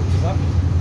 which is up.